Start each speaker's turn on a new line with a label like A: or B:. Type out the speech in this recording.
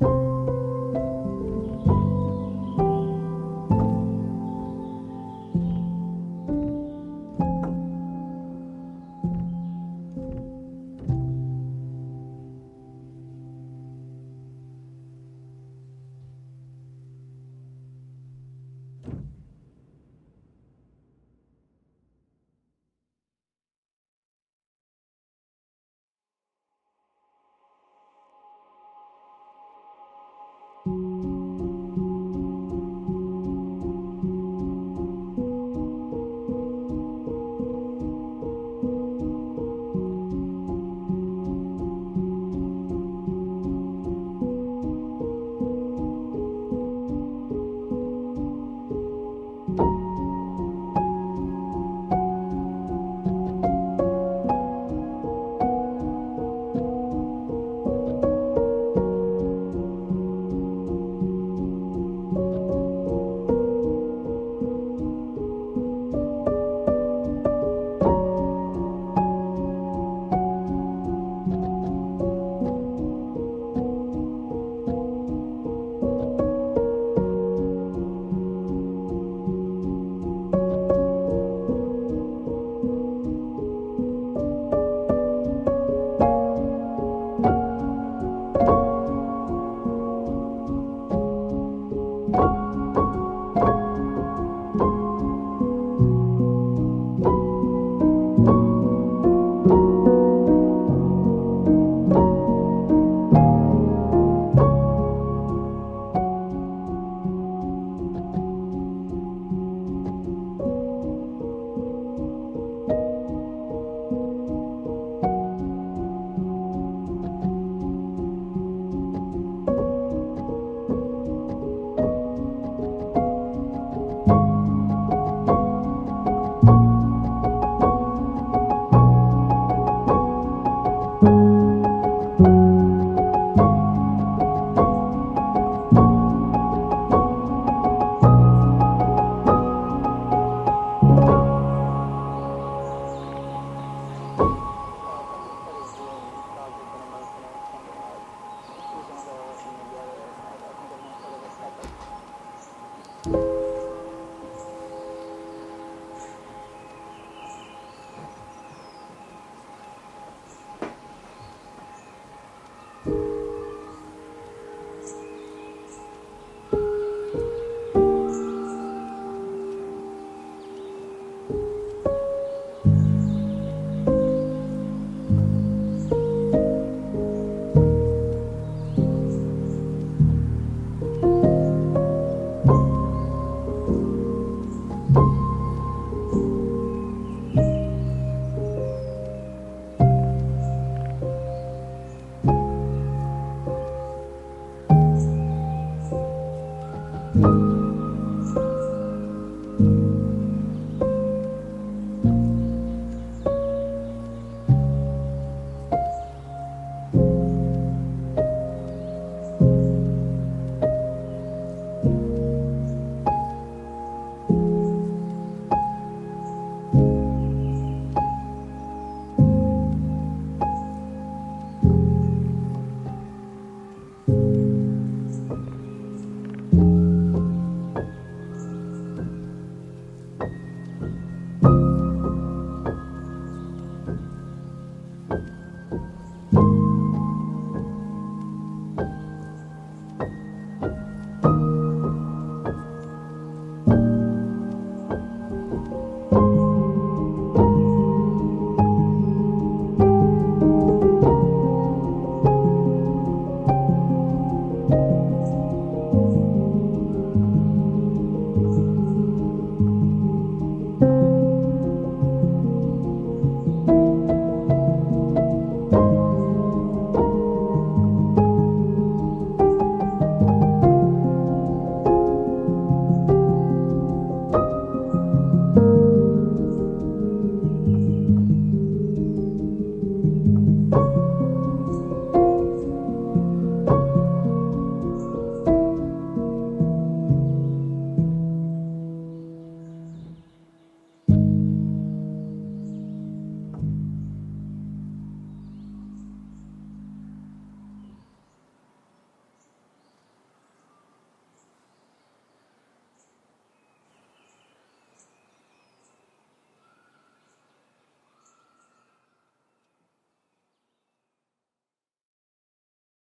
A: you.